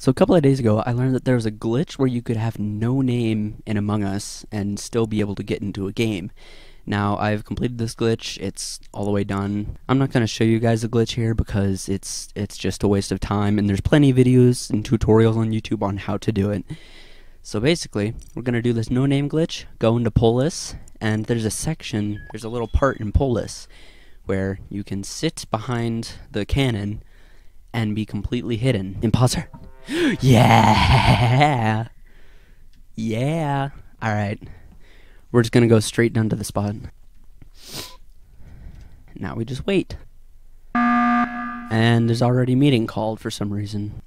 So a couple of days ago, I learned that there was a glitch where you could have no name in Among Us and still be able to get into a game. Now, I've completed this glitch. It's all the way done. I'm not going to show you guys the glitch here because it's it's just a waste of time and there's plenty of videos and tutorials on YouTube on how to do it. So basically, we're going to do this no name glitch, go into Polus, and there's a section, there's a little part in Polus where you can sit behind the cannon and be completely hidden. Imposter. Yeah. Yeah. All right. We're just going to go straight down to the spot. Now we just wait. And there's already a meeting called for some reason.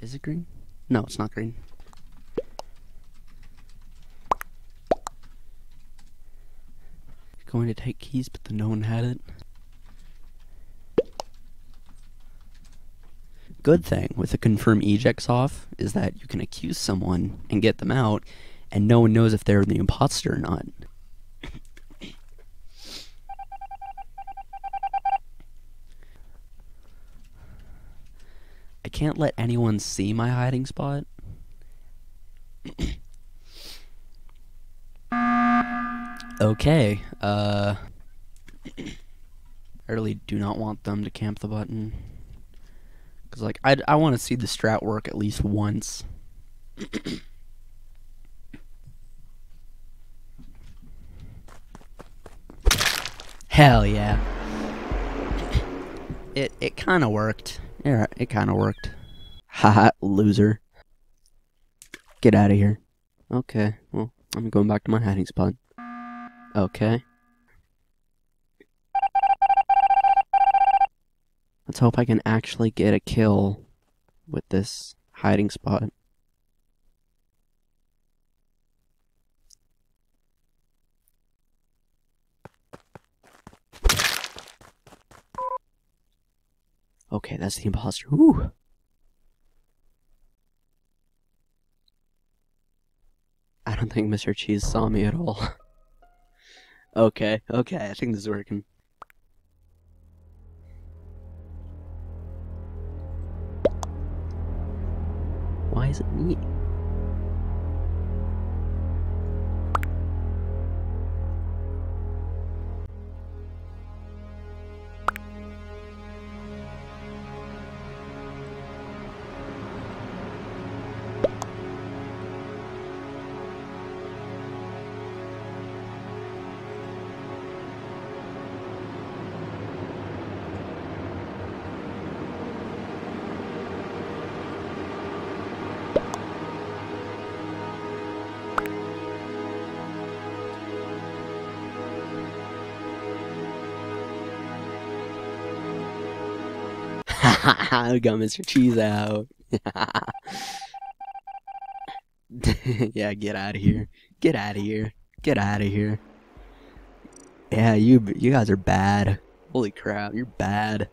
Is it green? No, it's not green. Going to take keys, but the no one had it. Good thing with the confirm ejects off is that you can accuse someone and get them out, and no one knows if they're the imposter or not. I can't let anyone see my hiding spot. Okay, uh. I really do not want them to camp the button. Because, like, I, I want to see the strat work at least once. Hell yeah. It, it kind of worked. Yeah, it kind of worked. Haha, loser. Get out of here. Okay, well, I'm going back to my hiding spot. Okay. Let's hope I can actually get a kill with this hiding spot. Okay, that's the imposter. Ooh. I don't think Mr. Cheese saw me at all. okay, okay, I think this is working. Why is it me? got Mr. Cheese out. yeah, get out of here. Get out of here. Get out of here. Yeah, you you guys are bad. Holy crap, you're bad.